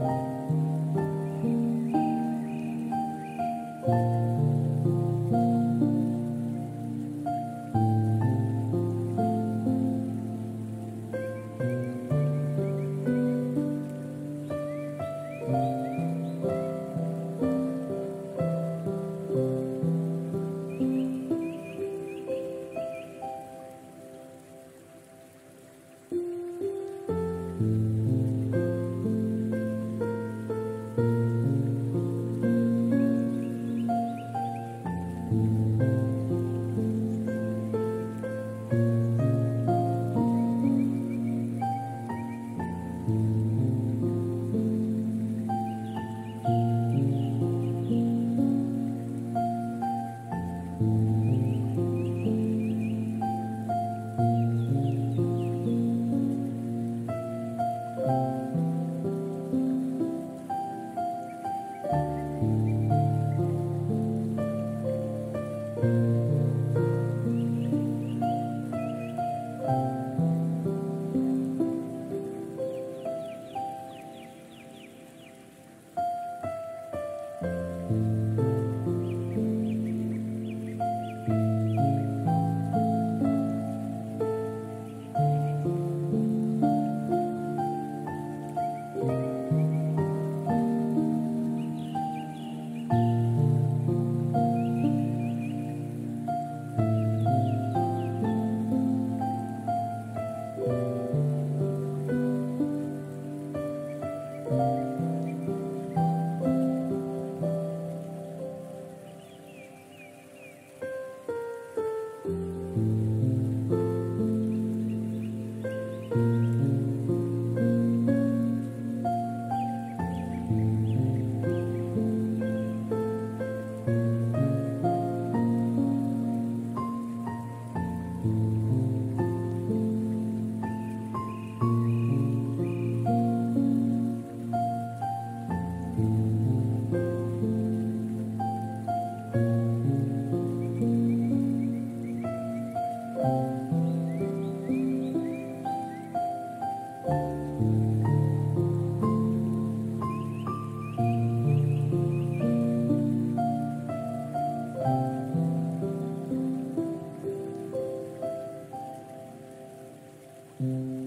Amen. Bye. Mm-hmm.